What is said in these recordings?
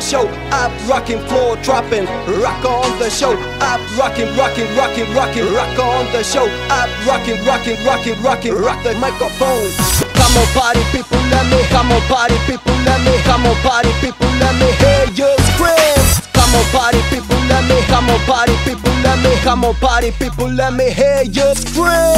the show, up rocking, floor dropping, rock on the show, up rocking, rocking, rocking, rocking, rock on the show, up rocking, rocking, rocking, rocking, rock the microphone. Come on, party people, let me. Come on, party people, let me. Come on, party people, let me hear you scream. Come on, party people, let me. Come on, party people, let me. Come on, party people, let me hear you scream.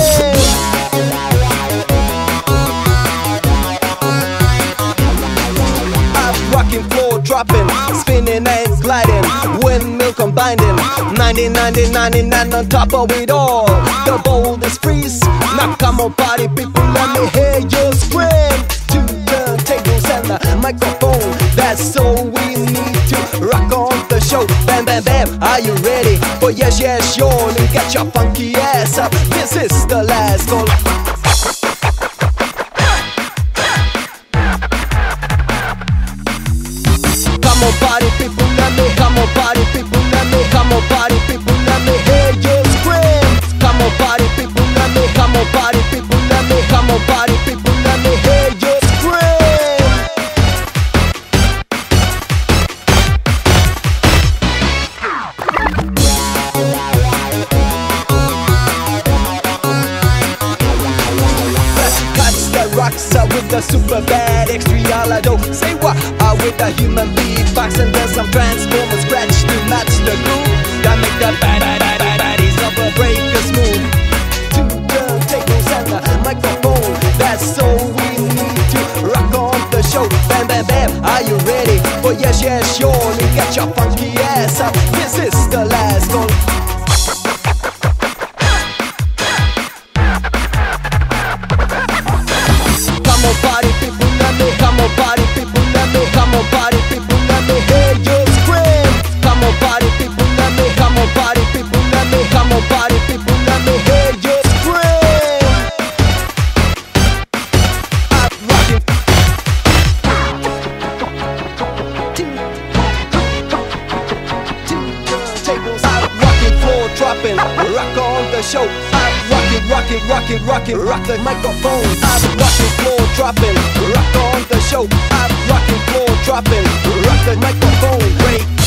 Rocking, floor dropping, spinning and gliding, windmill combining, 90, 90, 99 on top of it all. The boldest freeze, now come on, party people, let me hear you scream. Two tables and the microphone, that's all we need to rock on the show. Bam, bam, bam, are you ready? For yes, yes, surely get your funky ass up. This is the last call. On, party people, let me. Come on, party people, me. Come on, Out with the super bad extrialado. Say what? Uh, with the human beatbox and then some transformer scratch to match the groove. That make the bad bad bad bad baddies of a breakers move. Two turntables and the microphone. That's all we need to rock on the show. Bam bam bam. Are you ready? For yes yes surely dropping, rock on the show. I'm rocking, rocking, rocking, rocking, rock the microphone. I'm rocking, floor dropping, rock on the show. I'm rocking, floor dropping, rock the microphone. Break.